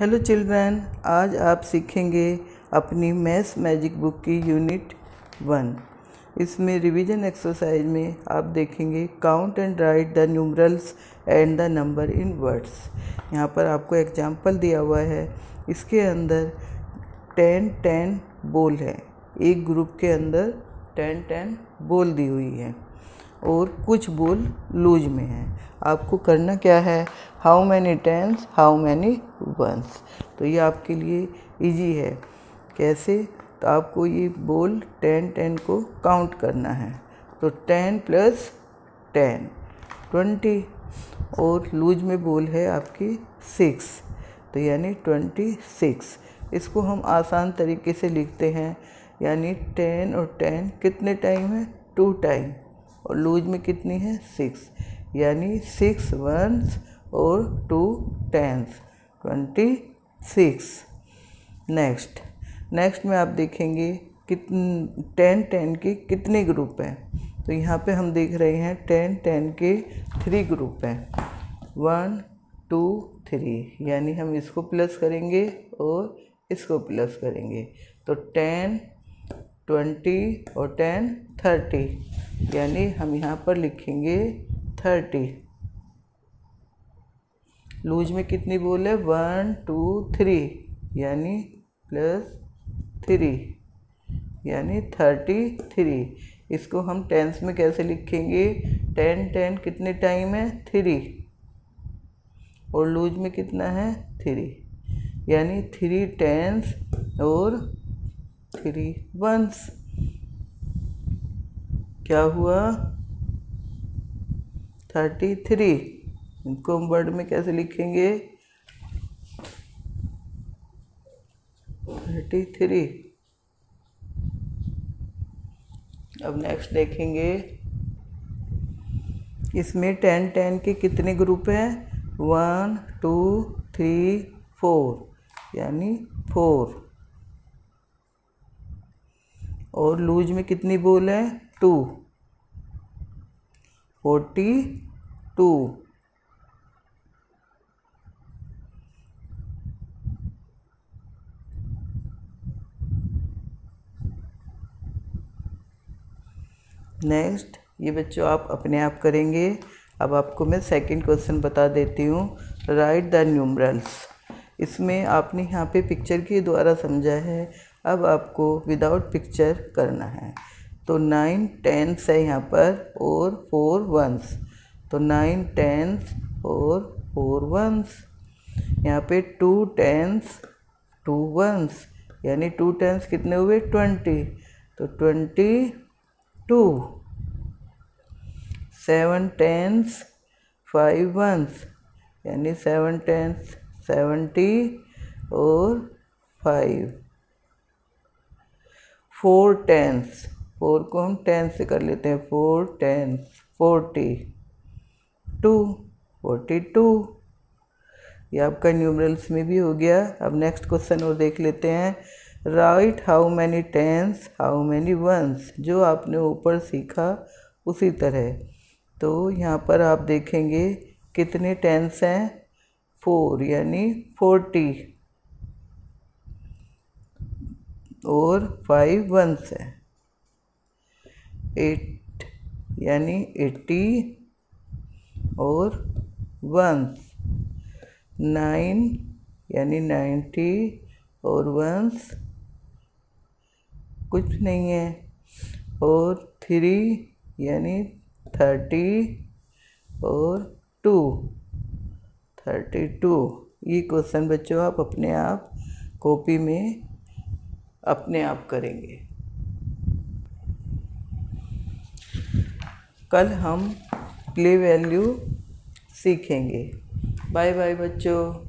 Hello children आज आप सीखेंगे अपनी मैथ्स मैजिक बुक की यूनिट वन इसमें रिवीजन एक्सरसाइज में आप देखेंगे count and write the numerals and the number in words यहाँ पर आपको एग्जांपल दिया हुआ है। इसके अंदर टेन टेन बोल है। एक ग्रुप के अंदर टेन टेन बोल दी हुई है। और कुछ बोल लूज में है। आपको करना क्या है? How many tens how many ones तो ये आपके लिए इजी है। कैसे? तो आपको ये बोल टेन टेन को काउंट करना है। तो टेन प्लस टेन ट्वेंटी और लूज में बोल है आपकी सिक्स तो यानी ट्वेंटी सिक्स इसको हम आसान तरीके से लिखते हैं। यानी टेन और टेन कितने टाइम है? टू टाइम और लूज में कितनी है? सिक्स। यानी सिक्स वंस और two tens. Twenty six. Next. Next में आप देखेंगे कितन, टेन टेन के कितने ग्रुप हैं। तो यहाँ पे हम देख रहे हैं टेन टेन के थ्री ग्रुप हैं। One, two, three. यानी हम इसको प्लस करेंगे और इसको प्लस करेंगे। तो टेन ट्वेंटी और टेन थर्टी, यानी हम यहाँ पर लिखेंगे थर्टी। लूज में कितनी बोल वन, टू, थ्री, यानी प्लस थ्री, यानी थर्टी थ्री। इसको हम टेंस में कैसे लिखेंगे? टेन टेन कितने टाइम है? थ्री। और लूज में कितना है? थ्री, यानी थ्री टेंस और थ्री वंस क्या हुआ? थर्टी थ्री इनको हम वर्ड में कैसे लिखेंगे? थर्टी थ्री अब नेक्स्ट देखेंगे। इसमें टेन टेन के कितने ग्रुप हैं? वन टू थ्री फोर यानी फोर और लूज में कितनी बोल है? टू। Forty to. नेक्स्ट, ये बच्चों आप अपने आप करेंगे। अब आपको मैं सेकंड क्वेश्चन बता देती हूँ। राइट द न्यूमरल्स इसमें आपने यहाँ पे पिक्चर के द्वारा समझा है। अब आपको विदाउट पिक्चर करना है। तो नाइन टेंस है यहाँ पर, और फोर वंस तो नाइन टेंस और फोर वंस यहाँ पे टू टेंस टू वंस यानी टू टेंस कितने हुए? ट्वेंटी तो twenty two seven tens five ones यानी सेवन टेंस सेवेंटी और फाइव फोर टेंस, फोर को हम टेन से कर लेते हैं? Four tens, forty. Two forty two. ये आपका न्यूमरल्स में भी हो गया। अब नेक्स्ट क्वेश्चन और देख लेते हैं। Right, how many tens, how many ones, जो आपने ऊपर सीखा उसी तरह। तो यहाँ पर आप देखेंगे कितने टेंस हैं? फोर, यानी फोर्टी। और फाइव वंस है। एट यानी एट्टी और वंस नाइन यानी नाइन्टी और वंस कुछ नहीं है। और थ्री यानी थर्टी और टू थर्टी टू ये क्वेश्चन बच्चों, आप अपने आप कॉपी में अपने आप करेंगे। कल हम प्ले वैल्यू सीखेंगे। बाय बाय बच्चों।